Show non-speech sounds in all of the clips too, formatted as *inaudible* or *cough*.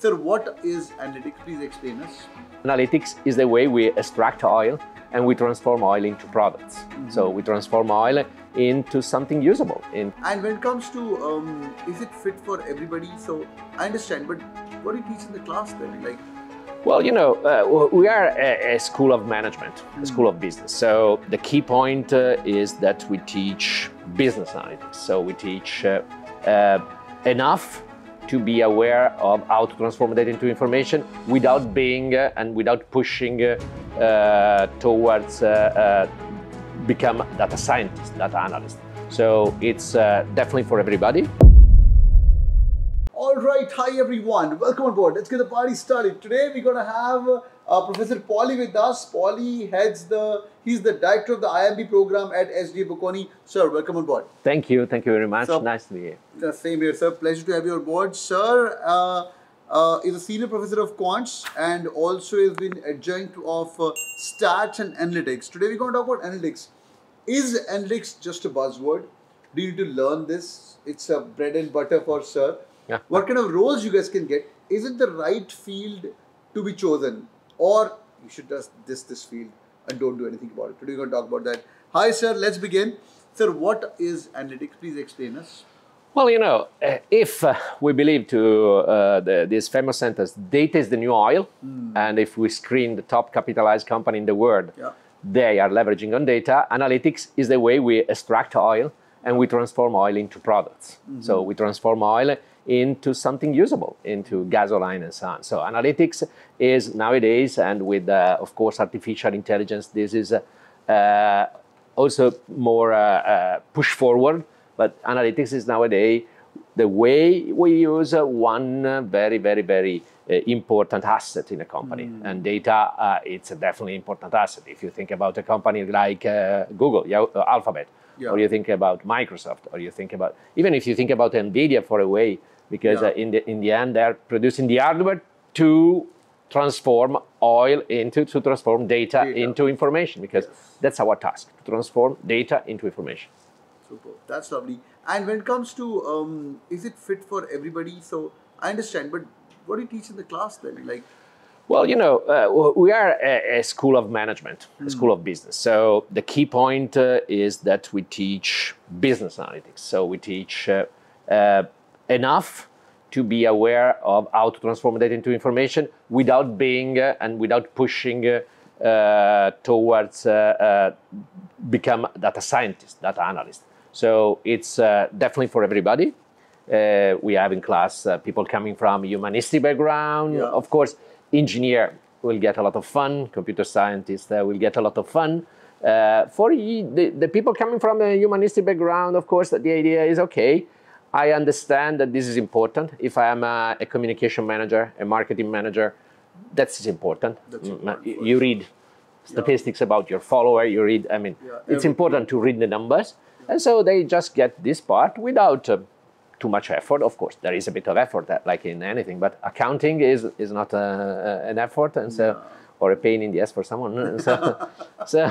Sir, what is analytics? Please explain us. Analytics is the way we extract oil and we transform oil into products. Mm-hmm. So we transform oil into something usable. In and when it comes to, um, is it fit for everybody? So I understand, but what do you teach in the class then? Like, well, you know, uh, we are a, a, school of management, a school of business. So the key point uh, is that we teach business analytics. So we teach uh, uh enough to be aware of how to transform data into information without being uh, and without pushing uh, uh towards uh, uh, become data scientist, data analyst. So it's definitely for everybody. All right, hi everyone, welcome on board. Let's get the party started. Today we're gonna have uh, Professor Poli with us. Poli heads the, he's the director of the IMB program at SDA Bocconi. Sir, welcome on board. Thank you, thank you very much. Sir, nice to be here. The same here, sir. Pleasure to have you on board. Sir uh, uh, is a senior professor of quants and also has been adjunct of uh, stats and analytics. Today we're going to talk about analytics. Is analytics just a buzzword? Do you need to learn this? It's a bread and butter for sir yeah. what kind of roles you guys can get is it the right field to be chosen or you should just this this field and don't do anything about it today we're going to talk about that hi sir let's begin sir what is analytics please explain us well, you know, uh, if uh, we believe to uh, the, this famous sentence, data is the new oil, mm. and if we screen the top capitalized company in the world, yeah. they are leveraging on data. Analytics is the way we extract oil and we transform oil into products. Mm-hmm. So we transform oil into something usable, into gasoline and so on. So analytics is nowadays, and with uh, of course artificial intelligence, this is uh, also more uh, uh push forward. But analytics is nowadays the way we use one very, very, very uh, important asset in a company. Mm. And data, uh, it's a definitely important asset. If you think about a company like Google, Alphabet, yeah. or you think about Microsoft, or you think about even if you think about Nvidia for a way, because yeah. uh, in the in the end they're producing the hardware to transform oil into to transform data, data. into information because yes. that's our task to transform data into information super that's lovely and when it comes to um, is it fit for everybody so i understand but what do you teach in the class then like well, you know, uh, we are a, a, school of management, a hmm. school of business. So the key point uh, is that we teach business analytics. So we teach uh, uh enough to be aware of how to transform data into information without being uh, and without pushing uh, uh towards uh, uh, become data scientist, data analyst. So it's definitely for everybody. we have in class people coming from humanistic background. Yeah. Of course, engineer will get a lot of fun. Computer scientist will get a lot of fun. Uh, for the, the, people coming from a humanistic background, of course, the idea is okay. I understand that this is important. If I am a, a communication manager, a marketing manager, that's important. That's mm, important you read statistics yeah. about your follower. You read. I mean, yeah, it's important to read the numbers, yeah. and so they just get this part without uh, too much effort. Of course, there is a bit of effort, uh, like in anything, but accounting is is not uh, uh an effort, and so or a pain in the ass for someone. so, *laughs* so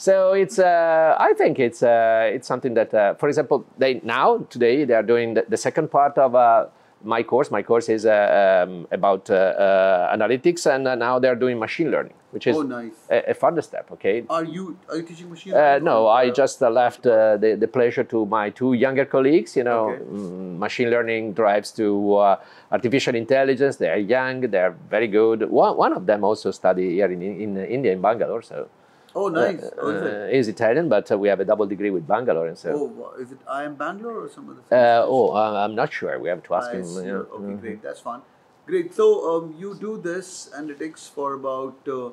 so it's, uh, I think it's, uh, it's something that, uh, for example, they now today they are doing the, the second part of uh, my course. My course is uh, um, about uh, analytics, and now they are doing machine learning, which is oh, nice. a, a, further step. Okay. Are you are you teaching machine learning? no, I just left the, the pleasure to my two younger colleagues. You know, okay. mm, machine learning drives to artificial intelligence. They are young. They are very good. One, one of them also study here in, in India in Bangalore. So. Oh, nice. Uh, oh, is, uh, Italian, but uh, we have a double degree with Bangalore, and so. Oh, is it IIM Bangalore or some other? Uh, oh, I'm not sure. We have to ask him. You know. Okay, mm-hmm. great. That's fun. Great. So um, you do this analytics for about uh,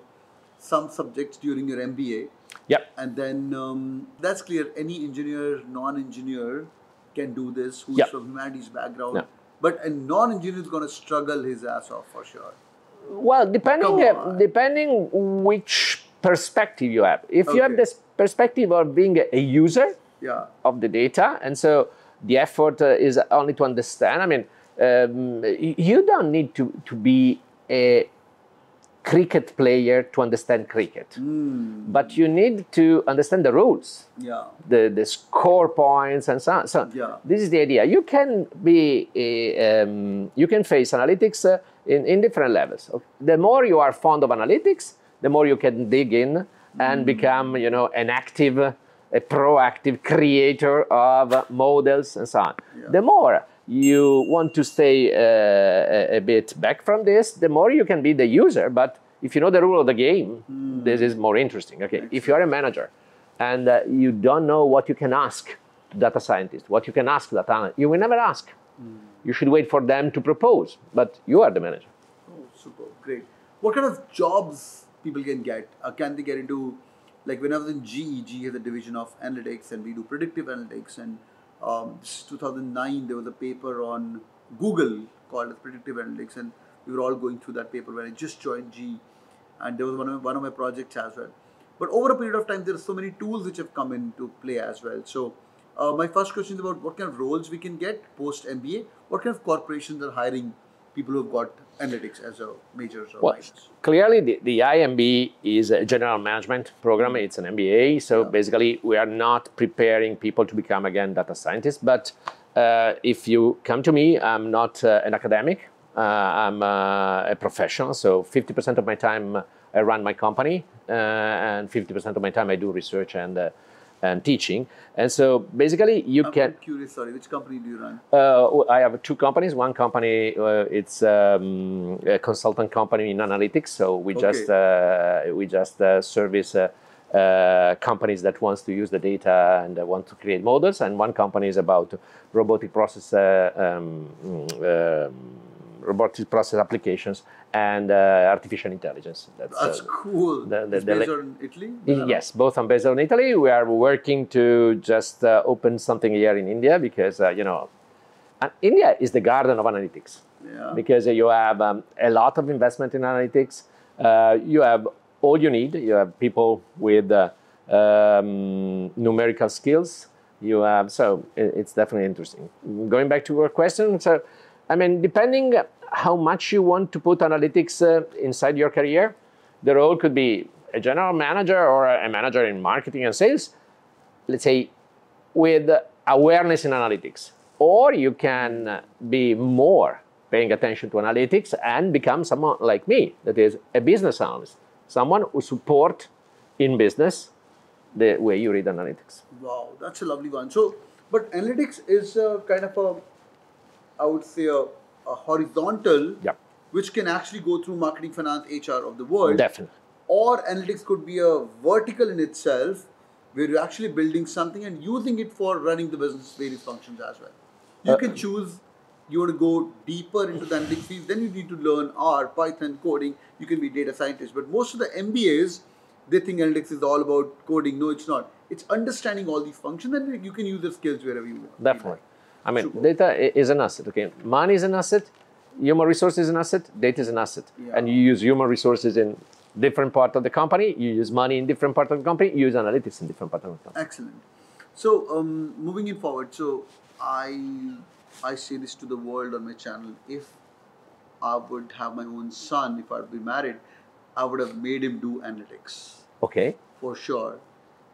some subjects during your MBA. Yep. And then um, that's clear. Any engineer, non-engineer, can do this. Who's yep. from humanities background. Yep. But a non-engineer is going to struggle his ass off for sure. Well, depending uh, depending which perspective you have. If okay. you have this perspective of being a user yeah. of the data, and so the effort uh, is only to understand. I mean, um, you don't need to, to be a cricket player to understand cricket. Hmm. But you need to understand the rules, Yeah. the, the score points, and so on. So Yeah. this is the idea. You can be, a, um, you can face analytics uh, in, in different levels. The more you are fond of analytics, the more you can dig in and become, you know, an active, a proactive creator of models and so on. Yeah. The more you want to stay uh, a, bit back from this, the more you can be the user. But if you know the rule of the game, this is more interesting. Okay, if you are a manager and uh, you don't know what you can ask data scientist, what you can ask data analyst, you will never ask. You should wait for them to propose, but you are the manager. Oh, super, great. What kind of jobs people can get? Uh, can they get into, like when I was in GE, GE has a division of analytics and we do predictive analytics. And um, this is 2009, there was a paper on Google called predictive analytics. And we were all going through that paper when I just joined GE. And there was one of, one of my projects as well. But over a period of time, there are so many tools which have come into play as well. So uh, my first question is about what kind of roles we can get post MBA. What kind of corporations are hiring people who've got analytics as a major Well, clearly, the, the IMB is a general management program. It's an MBA. So basically, we are not preparing people to become again data scientists. But uh, if you come to me, I'm not uh, an academic. Uh, I'm uh, a professional. So 50% of my time I run my company, uh, and 50% of my time I do research and uh, and teaching. And so basically, you I'm, can. I'm curious, sorry, which company do you run? Uh, I have two companies. One company, uh, it's um, a consultant company in analytics. So we Okay. just uh, we just uh, service uh, uh, companies that wants to use the data and uh, want to create models. And one company is about robotic process um, mm, um, robotic process applications and uh, artificial intelligence. That's, That's uh, cool. the- the- it's the based on Italy? Yes, both are based on Italy. We are working to just uh, open something here in India because uh, you know, and India is the garden of analytics Yeah. because uh, you have um, a lot of investment in analytics. Uh, you have all you need. You have people with uh, um, numerical skills. You have so it- it's definitely interesting. Going back to your question, so I mean, depending how much you want to put analytics uh, inside your career, the role could be a general manager or a manager in marketing and sales. Let's say with awareness in analytics, or you can uh, be more paying attention to analytics and become someone like me, that is a business analyst, someone who support in business the way you read analytics. Wow, that's a lovely one. So, but analytics is a kind of a, I would say, a, a horizontal, Yeah. which can actually go through marketing, finance, HR of the world. Definitely. Or analytics could be a vertical in itself, where you're actually building something and using it for running the business various functions as well. You Uh, can choose you want to go deeper into the analytics field, then you need to learn R, Python, coding. You can be data scientist. But most of the MBAs, they think analytics is all about coding. No, it's not. It's understanding all these functions, and you can use the skills wherever you want. Definitely. I mean, data is an asset. Okay, money is an asset. Human resources is an asset. Data is an asset. Yeah. And you use human resources in different part of the company. You use money in different part of the company. You use analytics in different part of the company. Excellent. So, um, moving in forward, so I I say this to the world on my channel. If I would have my own son, if I'd be married, I would have made him do analytics Okay. for sure.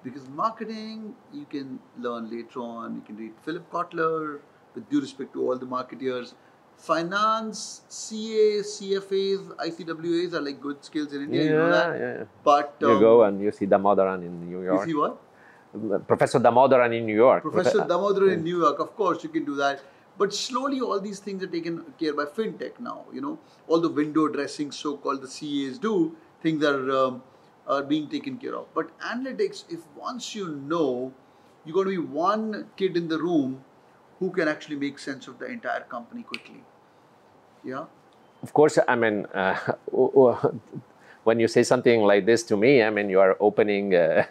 Because marketing, you can learn later on. You can read Philip Kotler, with due respect to all the marketeers. Finance, CA, CFAs, ICWAs are like good skills in India. you know that. yeah, yeah. But You um, go and you see Damodaran in New York. you see what? Professor Damodaran in New York. Professor Profe- Damodar in New York, of course, you can do that. But slowly, all these things are taken care by fintech now. You know, all the window dressing, so-called the CAs do things are um, are being taken care of. But analytics, if once you know, you're going to be one kid in the room who can actually make sense of the entire company quickly. Yeah. Of course, I mean, uh, *laughs* when you say something like this to me, I mean, you are opening uh,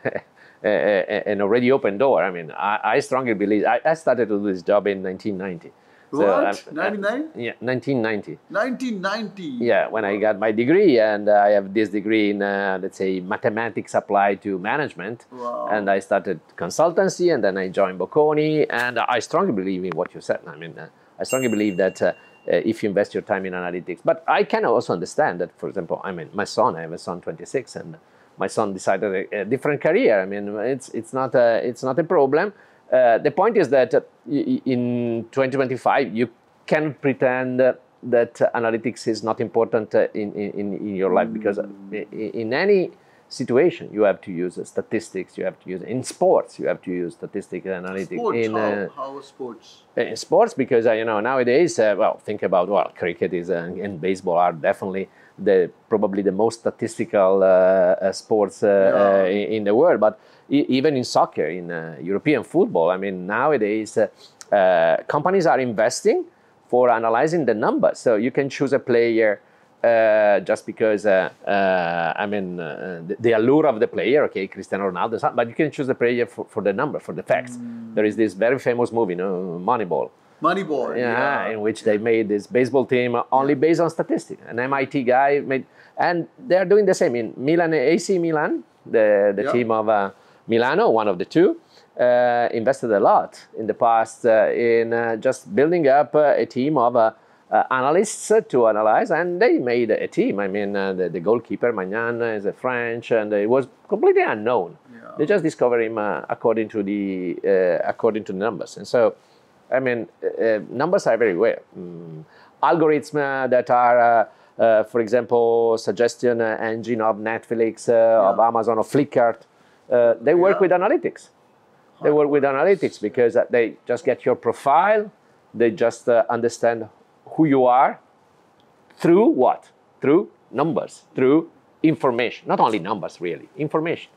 *laughs* an already open door. I mean, I, I strongly believe. I, I started to do this job in 1990. What? I'm- 99? yeah, 1990. 1990. Yeah, when I got my degree, and I have this degree in, uh, let's say, mathematics applied to management. Wow. And I started consultancy, and then I joined Bocconi. And I strongly believe in what you said. I mean, uh, I strongly believe that uh, uh, if you invest your time in analytics. But I can also understand that, for example, I mean, my son, I have a son 26, and my son decided a, a different career. I mean, it's, it's, not, a, it's not a problem. Uh, the point is that uh, in 2025, you can pretend that analytics is not important uh, in, in, in your life because in any situation you have to use statistics you have to use in sports you have to use statistics and analytics Sports, in how, how sports? in sports because uh, you know nowadays uh, well think about well cricket is uh, and baseball are definitely the probably the most statistical uh, sports uh, uh, in, in the world but e- even in soccer in uh, european football i mean nowadays uh, uh, companies are investing for analyzing the numbers so you can choose a player uh, just because uh, uh, I mean uh, the, the allure of the player, okay, Cristiano Ronaldo, but you can choose the player for, for the number, for the facts. There is this very famous movie, no, Moneyball, Moneyball. yeah, in which they made this baseball team only based on statistics. An MIT guy made, and they are doing the same in Milan, AC Milan, the the Yeah. team of uh, Milano, one of the two. Uh, invested a lot in the past uh, in uh, just building up uh, a team of uh, uh, analysts uh, to analyze, and they made a team. I mean, uh, the, the goalkeeper Maignan is a French, and it was completely unknown. Yeah. They just discovered him uh, according to the uh, according to the numbers, and so I mean, numbers are very rare. Mm. Algorithms uh, that are, uh, uh, for example, suggestion uh, engine of Netflix, uh, of Amazon, of Flickr, uh, they work Yeah. with analytics. They work with analytics because they just get your profile, they just uh, understand who you are through what? Through numbers, through information. Not only numbers, really, information.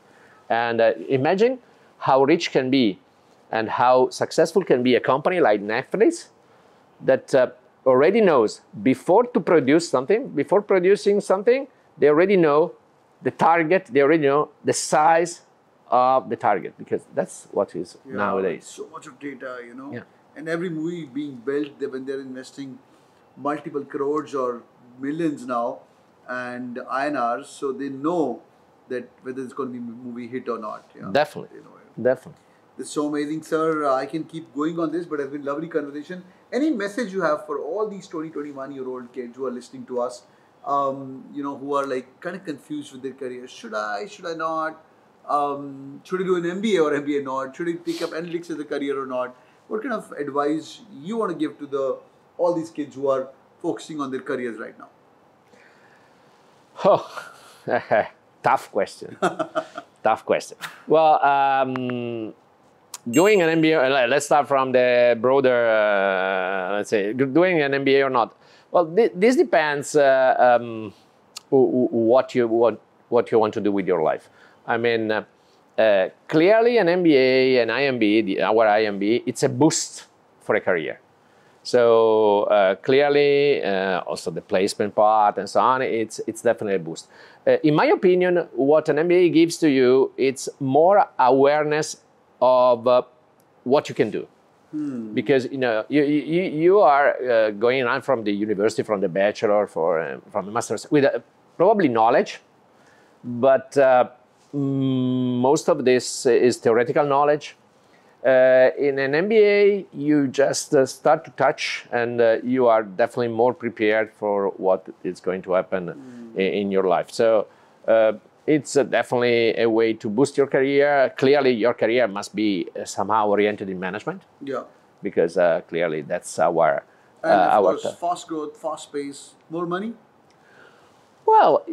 And uh, imagine how rich can be and how successful can be a company like Netflix that uh, already knows before to produce something, before producing something, they already know the target, they already know the size of the target because that's what is Yeah, nowadays. So much of data, you know. Yeah. And every movie being built, they, when they're investing multiple crores or millions now, and INRs, so they know that whether it's going to be a movie hit or not. Yeah. Definitely. They know it. Definitely. It's so amazing, sir. I can keep going on this, but it's been lovely conversation. Any message you have for all these 20, 21 year old kids who are listening to us, um, you know, who are like kind of confused with their career? Should I, should I not? Um, should I do an MBA or MBA not? Should I pick up analytics as a career or not? What kind of advice you want to give to the all these kids who are focusing on their careers right now? Oh, *laughs* tough question. tough question. Well, um, doing an MBA, let- let's start from the broader, uh, let's say, doing an MBA or not. Well, thi- this depends uh, um, wh- wh- what you want, what you want to do with your life. I mean, uh, uh, clearly an MBA, an IMB, the, our IMB, it's a boost for a career. So uh, clearly, uh, also the placement part and so on, it's it's definitely a boost. Uh, in my opinion, what an MBA gives to you, it's more awareness of uh, what you can do. Because you know you you, you are uh, going on from the university, from the bachelor, for from the master's with uh, probably knowledge, but uh, most of this is theoretical knowledge. Uh, in an MBA, you just uh, start to touch, and uh, you are definitely more prepared for what is going to happen i- in, your life. So uh, it's uh, definitely a way to boost your career. Clearly, your career must be uh, somehow oriented in management, Yeah. because uh, clearly that's our And of our. course, fast growth, fast pace, more money. Well,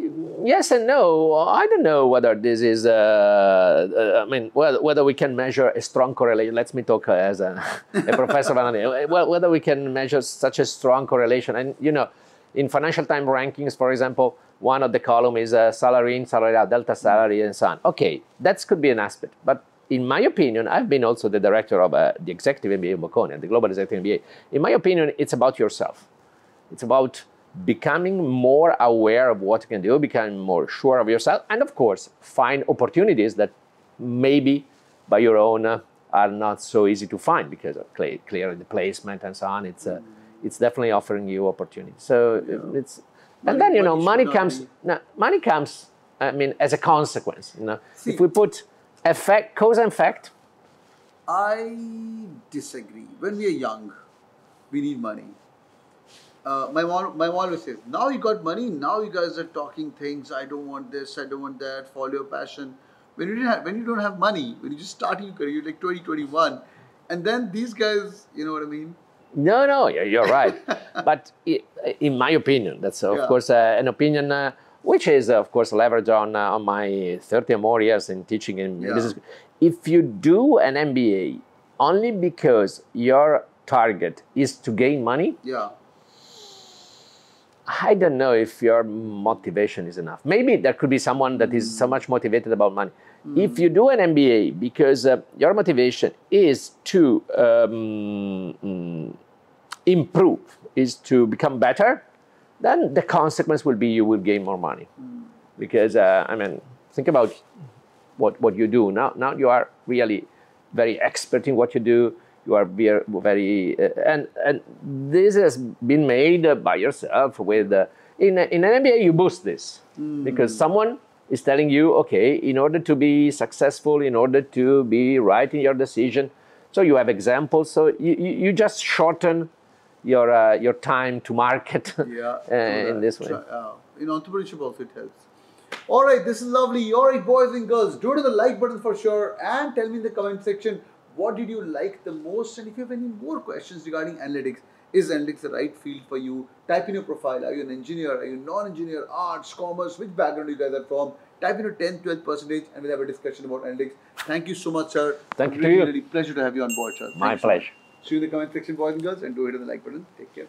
yes and no. I don't know whether this is. Uh, uh, I mean, whether, whether we can measure a strong correlation. Let me talk uh, as a, a *laughs* professor of analytics. Well, whether we can measure such a strong correlation, and you know, in Financial Times rankings, for example, one of the column is uh, salary in, salary out, delta salary, and so on. Okay, that could be an aspect, but in my opinion, I've been also the director of uh, the executive MBA in Bocconi, the global executive MBA. In my opinion, it's about yourself. It's about becoming more aware of what you can do, becoming more sure of yourself, and of course, find opportunities that maybe by your own uh, are not so easy to find because of clear, clear the placement and so on. It's uh, it's definitely offering you opportunities. So uh, it's and Money- then you know money comes be- no, money comes. I mean, as a consequence. You know, See- if we put effect, cause and effect, I disagree. When we are young, we need money. Uh, my mom, my mom always says, now you got money, now you guys are talking things. I don't want this, I don't want that. Follow your passion. When you didn't have, when you don't have money, when you just starting your career, you're like 20, 21, and then these guys, you know what I mean? No, no, you're you're right. *laughs* but in my opinion, that's of Yeah. course uh, an opinion uh, which is, of course, leveraged on uh, on my 30 or more years in teaching in Yeah. business. If you do an MBA only because your target is to gain money, Yeah, I don't know if your motivation is enough. Maybe there could be someone that is so much motivated about money. If you do an MBA because uh, your motivation is to um, mm, improve, is to become better, then the consequence will be you will gain more money. Because uh, I mean, think about what what you do now. Now you are really very expert in what you do. You are very, very uh, and and this has been made by yourself. With uh, in in an MBA, you boost this because someone is telling you, okay, in order to be successful, in order to be right in your decision, so you have examples. So you, you, just shorten your uh, your time to market *laughs* yeah. uh, in this way. Uh, in entrepreneurship also it helps. All right, this is lovely. All right, boys and girls, do to the like button for sure, and tell me in the comment section what did you like the most, and if you have any more questions regarding analytics. Is analytics the right field for you? Type in your profile. Are you an engineer? Are you non-engineer? Arts, commerce? Which background you guys are from? Type in your 10, 12 percentage, and we'll have a discussion about analytics. Thank you so much, sir. Thank you to really, you. Really pleasure to have you on board, sir. My you so pleasure. See you in the comment section, boys and girls, and do hit on the like button. Take care.